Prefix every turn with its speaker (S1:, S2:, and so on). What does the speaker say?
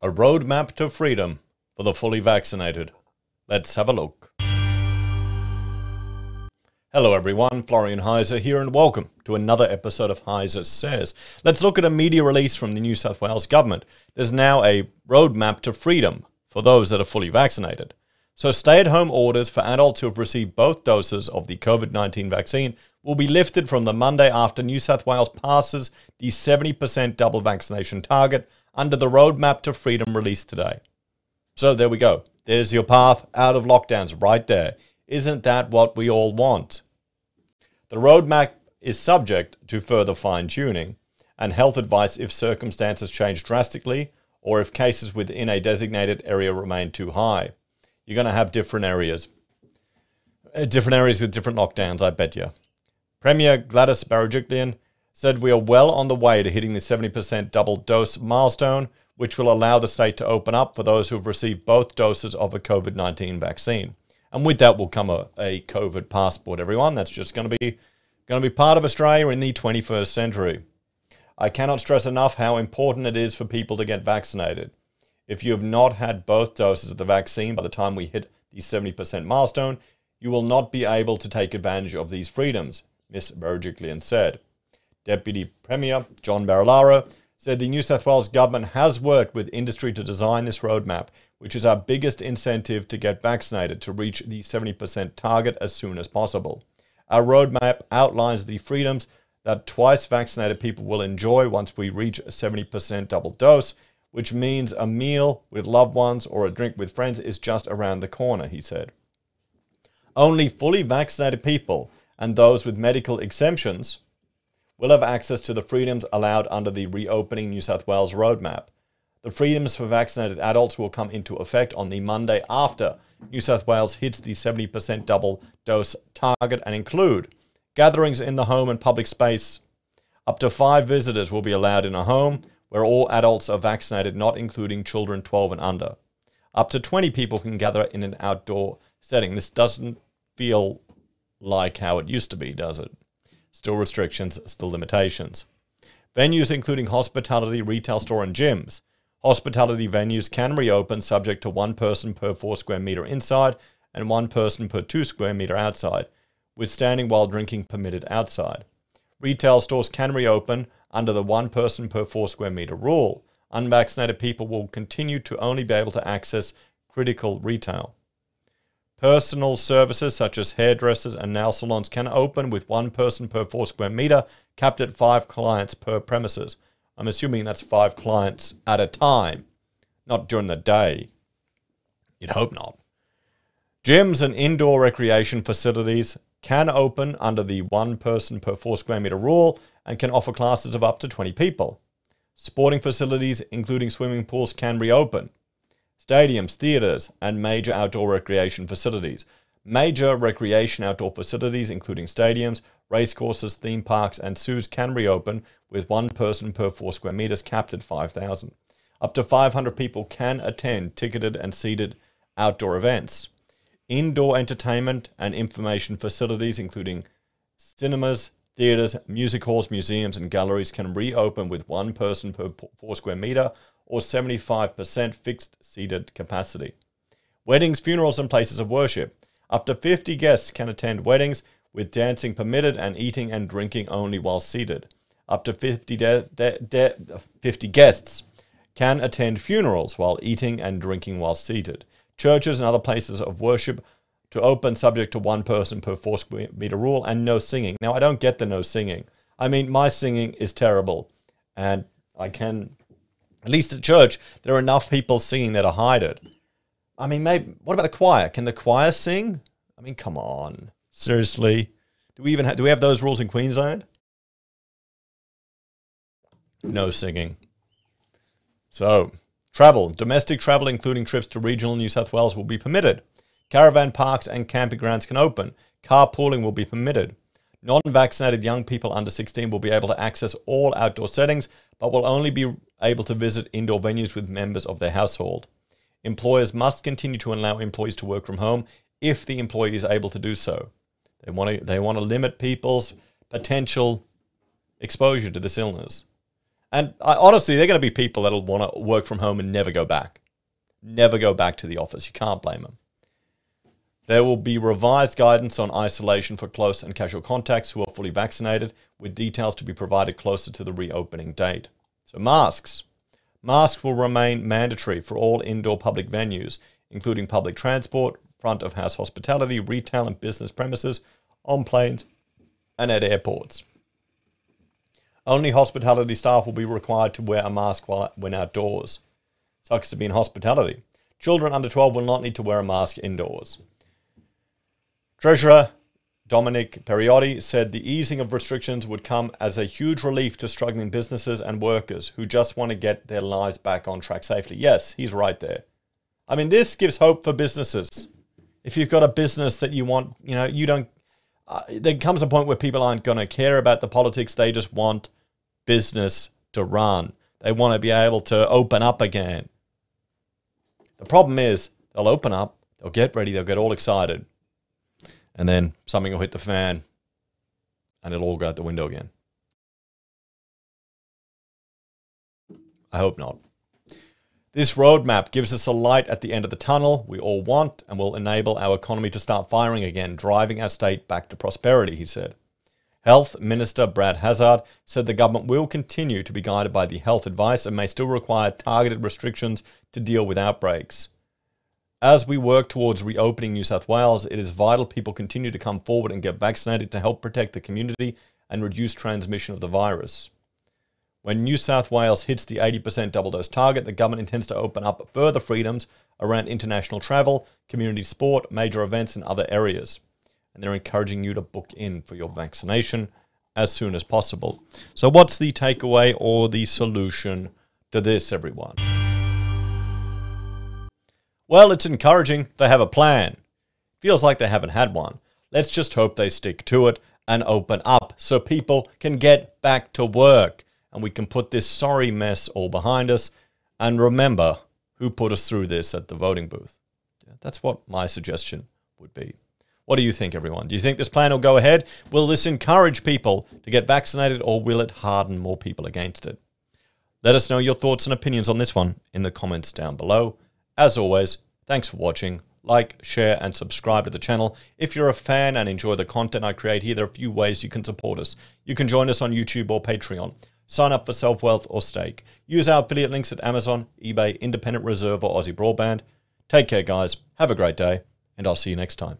S1: A roadmap to freedom for the fully vaccinated. Let's have a look. Hello, everyone. Florian Heise here, and welcome to another episode of Heise Says. Let's look at a media release from the New South Wales government. There's now a roadmap to freedom for those that are fully vaccinated. So, stay at home orders for adults who have received both doses of the COVID 19 vaccine will be lifted from the Monday after New South Wales passes the 70% double vaccination target under the Roadmap to Freedom released today. So, there we go. There's your path out of lockdowns right there. Isn't that what we all want? The roadmap is subject to further fine tuning and health advice if circumstances change drastically or if cases within a designated area remain too high you're going to have different areas. Uh, different areas with different lockdowns, I bet you. Premier Gladys Berejiklian said we are well on the way to hitting the 70% double dose milestone, which will allow the state to open up for those who have received both doses of a COVID 19 vaccine. And with that will come a, a COVID passport, everyone. That's just going to be going to be part of Australia in the 21st century. I cannot stress enough how important it is for people to get vaccinated. If you have not had both doses of the vaccine by the time we hit the 70% milestone, you will not be able to take advantage of these freedoms, Ms. Berejiklian said. Deputy Premier John Barilaro said the New South Wales government has worked with industry to design this roadmap, which is our biggest incentive to get vaccinated to reach the 70% target as soon as possible. Our roadmap outlines the freedoms that twice vaccinated people will enjoy once we reach a 70% double dose which means a meal with loved ones or a drink with friends is just around the corner, he said. Only fully vaccinated people and those with medical exemptions will have access to the freedoms allowed under the reopening New South Wales roadmap. The freedoms for vaccinated adults will come into effect on the Monday after New South Wales hits the 70% double dose target and include gatherings in the home and public space. Up to five visitors will be allowed in a home where all adults are vaccinated, not including children 12 and under. Up to 20 people can gather in an outdoor setting. This doesn't feel like how it used to be, does it? Still restrictions, still limitations. Venues including hospitality, retail store, and gyms. Hospitality venues can reopen subject to one person per four square meter inside and one person per two square meter outside, with standing while drinking permitted outside. Retail stores can reopen under the one person per four square meter rule. Unvaccinated people will continue to only be able to access critical retail. Personal services such as hairdressers and nail salons can open with one person per four square meter, capped at five clients per premises. I'm assuming that's five clients at a time, not during the day. You'd hope not. Gyms and indoor recreation facilities can open under the one person per four square meter rule and can offer classes of up to 20 people. Sporting facilities, including swimming pools, can reopen. Stadiums, theatres, and major outdoor recreation facilities. Major recreation outdoor facilities, including stadiums, racecourses, theme parks, and zoos, can reopen with one person per four square metres capped at 5,000. Up to 500 people can attend ticketed and seated outdoor events. Indoor entertainment and information facilities, including cinemas, theatres, music halls, museums, and galleries, can reopen with one person per four square metre or 75% fixed seated capacity. Weddings, funerals, and places of worship. Up to 50 guests can attend weddings with dancing permitted and eating and drinking only while seated. Up to 50, de- de- de- 50 guests can attend funerals while eating and drinking while seated churches and other places of worship to open subject to one person per four square meter rule and no singing. Now, I don't get the no singing. I mean, my singing is terrible. And I can, at least at church, there are enough people singing that I hide it. I mean, maybe, what about the choir? Can the choir sing? I mean, come on. Seriously? Do we even have, do we have those rules in Queensland? No singing. So, Travel. Domestic travel, including trips to regional New South Wales, will be permitted. Caravan parks and camping grounds can open. Carpooling will be permitted. Non vaccinated young people under 16 will be able to access all outdoor settings, but will only be able to visit indoor venues with members of their household. Employers must continue to allow employees to work from home if the employee is able to do so. They want to, they want to limit people's potential exposure to this illness. And I, honestly, they're going to be people that'll want to work from home and never go back. Never go back to the office. You can't blame them. There will be revised guidance on isolation for close and casual contacts who are fully vaccinated, with details to be provided closer to the reopening date. So, masks. Masks will remain mandatory for all indoor public venues, including public transport, front of house hospitality, retail and business premises, on planes, and at airports. Only hospitality staff will be required to wear a mask while when outdoors. Sucks to be in hospitality. Children under 12 will not need to wear a mask indoors. Treasurer Dominic Perrottet said the easing of restrictions would come as a huge relief to struggling businesses and workers who just want to get their lives back on track safely. Yes, he's right there. I mean, this gives hope for businesses. If you've got a business that you want, you know, you don't, uh, there comes a point where people aren't going to care about the politics. They just want business to run. They want to be able to open up again. The problem is they'll open up, they'll get ready, they'll get all excited, and then something will hit the fan and it'll all go out the window again. I hope not. This roadmap gives us a light at the end of the tunnel we all want and will enable our economy to start firing again, driving our state back to prosperity, he said. Health Minister Brad Hazzard said the government will continue to be guided by the health advice and may still require targeted restrictions to deal with outbreaks. As we work towards reopening New South Wales, it is vital people continue to come forward and get vaccinated to help protect the community and reduce transmission of the virus. When New South Wales hits the 80% double dose target, the government intends to open up further freedoms around international travel, community sport, major events, and other areas and they're encouraging you to book in for your vaccination as soon as possible. So, what's the takeaway or the solution to this, everyone? Well, it's encouraging they have a plan. Feels like they haven't had one. Let's just hope they stick to it and open up so people can get back to work and we can put this sorry mess all behind us and remember who put us through this at the voting booth. That's what my suggestion would be. What do you think, everyone? Do you think this plan will go ahead? Will this encourage people to get vaccinated or will it harden more people against it? Let us know your thoughts and opinions on this one in the comments down below. As always, thanks for watching. Like, share, and subscribe to the channel. If you're a fan and enjoy the content I create here, there are a few ways you can support us. You can join us on YouTube or Patreon. Sign up for SelfWealth or Stake. Use our affiliate links at Amazon, eBay, Independent Reserve, or Aussie Broadband. Take care, guys. Have a great day, and I'll see you next time.